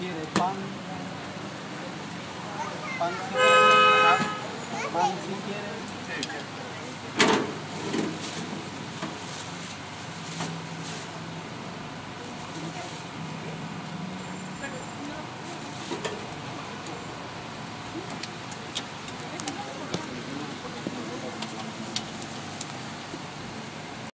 quiere pan, pan si quiere, pan si quiere. Sí.